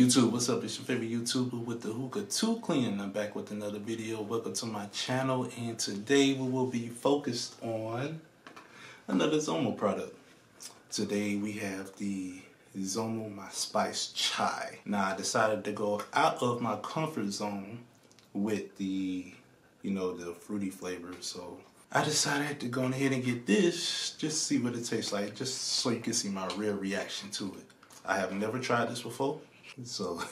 YouTube, what's up? It's your favorite YouTuber with the Hookah 2 Clean. I'm back with another video. Welcome to my channel and today we will be focused on another Zomo product. Today we have the Zomo My Spice Chai. Now I decided to go out of my comfort zone with the, you know, the fruity flavor. So I decided to go ahead and get this just see what it tastes like, just so you can see my real reaction to it. I have never tried this before. So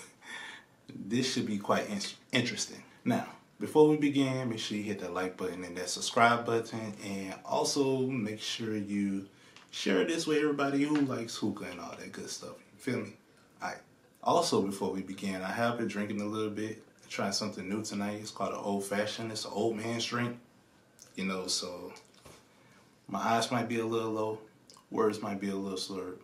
this should be quite in interesting. Now, before we begin, make sure you hit that like button and that subscribe button. And also make sure you share this with everybody who likes hookah and all that good stuff. You feel me? Alright. Also, before we begin, I have been drinking a little bit. Trying something new tonight. It's called an old fashioned. It's an old man's drink. You know, so my eyes might be a little low. Words might be a little slurred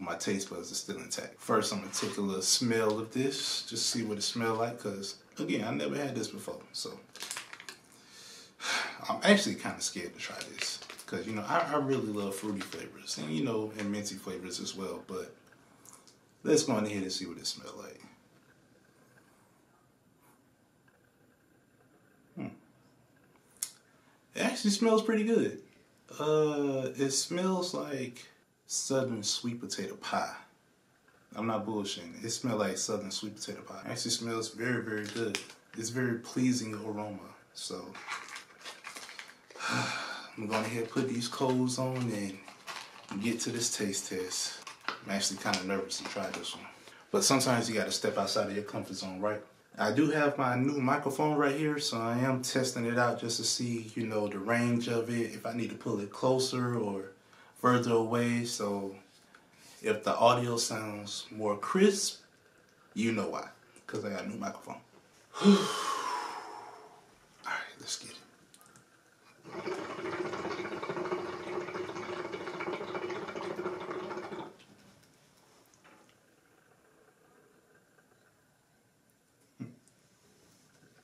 my taste buds are still intact. First, I'm gonna take a little smell of this, just see what it smells like, cause again, I never had this before, so I'm actually kind of scared to try this, cause you know I, I, really love fruity flavors, and you know, and minty flavors as well. But let's go ahead and see what it smells like. Hmm. It actually smells pretty good. Uh, it smells like southern sweet potato pie. I'm not bullshitting. It smells like southern sweet potato pie. It actually smells very, very good. It's very pleasing aroma. So I'm going to put these coals on and get to this taste test. I'm actually kind of nervous to try this one. But sometimes you got to step outside of your comfort zone, right? I do have my new microphone right here, so I am testing it out just to see, you know, the range of it, if I need to pull it closer or further away. So if the audio sounds more crisp, you know why. Because I got a new microphone. All right, let's get it.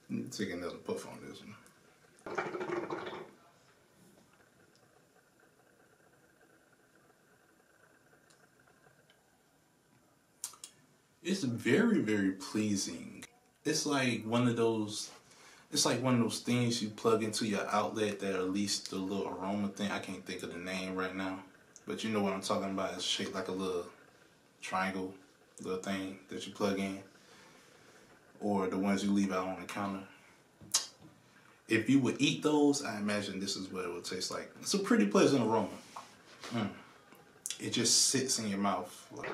Hmm. Take another puff on this one. It's very, very pleasing. It's like one of those, it's like one of those things you plug into your outlet that release the little aroma thing. I can't think of the name right now. But you know what I'm talking about. It's shaped like a little triangle little thing that you plug in. Or the ones you leave out on the counter. If you would eat those, I imagine this is what it would taste like. It's a pretty pleasant aroma. Mm. It just sits in your mouth. Like,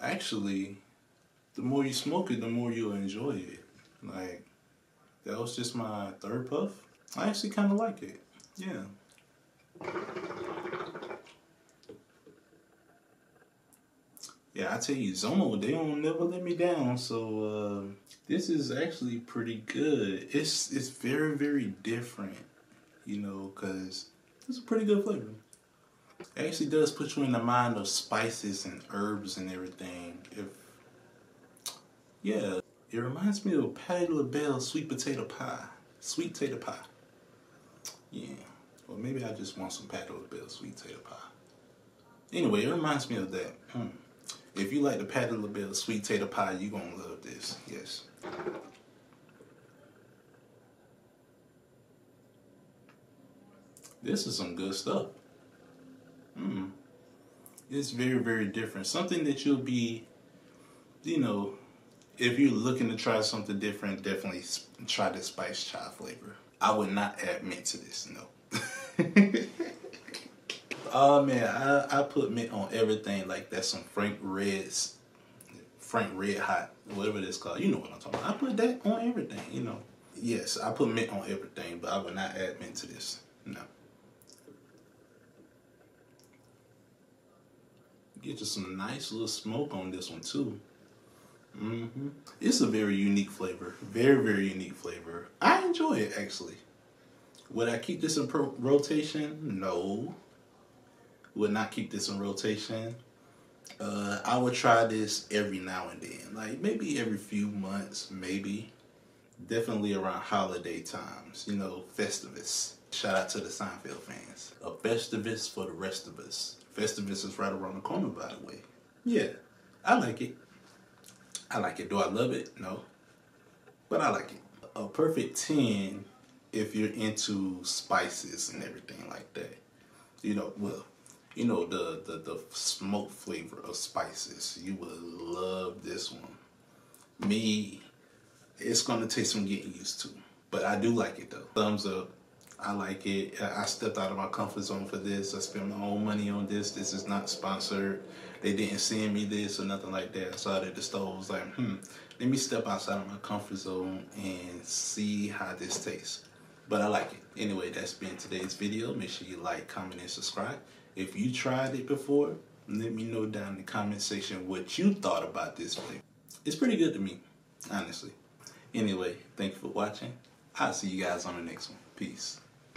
actually, the more you smoke it, the more you'll enjoy it. Like, that was just my third puff. I actually kind of like it. Yeah. Yeah, I tell you, Zomo, they don't never let me down. So uh, this is actually pretty good. It's it's very very different, you know, cause it's a pretty good flavor. It actually does put you in the mind of spices and herbs and everything. If yeah, it reminds me of Patti LaBelle sweet potato pie, sweet potato pie. Yeah, well maybe I just want some Patti LaBelle sweet potato pie. Anyway, it reminds me of that. Hmm. If you like the Patti LaBelle sweet potato pie, you're gonna love this. Yes. This is some good stuff. Hmm. It's very, very different. Something that you'll be, you know, if you're looking to try something different, definitely try the spice chai flavor. I would not add mint to this, no. oh man, I, I put mint on everything. Like that's some Frank Red's, Frank Red Hot, whatever it's called. You know what I'm talking about. I put that on everything, you know. Yes, I put mint on everything, but I would not add mint to this. No. Get you some nice little smoke on this one too. Mm-hmm. It's a very unique flavor. Very, very unique flavor. I enjoy it actually. Would I keep this in rotation? No. Would not keep this in rotation. Uh, I would try this every now and then. Like maybe every few months, maybe. Definitely around holiday times, you know, Festivus. Shout out to the Seinfeld fans. A Festivus for the rest of us. Festivus is right around the corner, by the way. Yeah, I like it. I like it. Do I love it? No. But I like it. A perfect 10 if you're into spices and everything like that. You know, well, you know, the, the, the smoke flavor of spices. You would love this one. Me, it's going to take some getting used to. But I do like it though. Thumbs up. I like it. I stepped out of my comfort zone for this. I spent my own money on this. This is not sponsored. They didn't send me this or nothing like that. I it at the store. I was like, hmm, let me step outside of my comfort zone and see how this tastes. But I like it. Anyway, that's been today's video. Make sure you like, comment, and subscribe. If you tried it before, let me know down in the comment section what you thought about this flavor. It's pretty good to me, honestly. Anyway, thank you for watching. I'll see you guys on the next one. Peace.